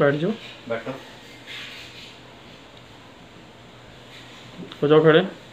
बैठ जाओ। बैठो। हो जाओ खड़े।